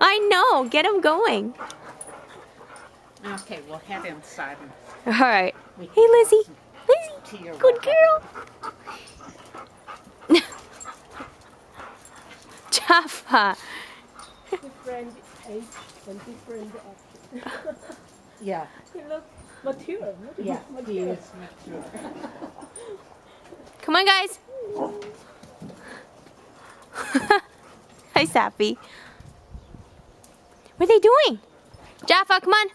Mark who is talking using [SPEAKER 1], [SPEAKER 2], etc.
[SPEAKER 1] I know. Get him going.
[SPEAKER 2] Okay, we'll head inside.
[SPEAKER 1] All right. Hey, Lizi.
[SPEAKER 2] to Lizi.
[SPEAKER 1] Good girl. Jaffa.
[SPEAKER 3] different age and different action.
[SPEAKER 2] Yeah,
[SPEAKER 3] he looks mature.
[SPEAKER 2] yeah, he is mature.
[SPEAKER 1] Come on, guys. Hi, Saphie. What are they doing? Jaffa, come on.